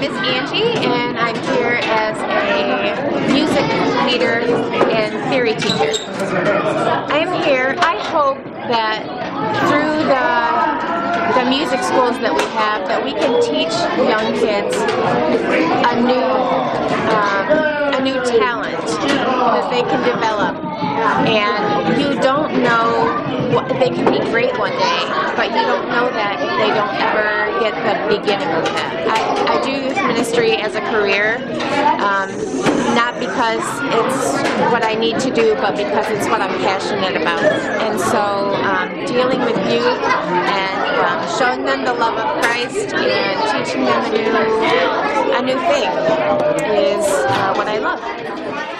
name is Angie, and I'm here as a music leader and theory teacher. I am here. I hope that through the the music schools that we have, that we can teach young kids a new um, a new talent that they can develop. And you don't know what, they can be great one day, but you don't know that if they don't ever get the beginning of that. I, I as a career, um, not because it's what I need to do, but because it's what I'm passionate about. And so um, dealing with youth and um, showing them the love of Christ and teaching them a new, a new thing is uh, what I love.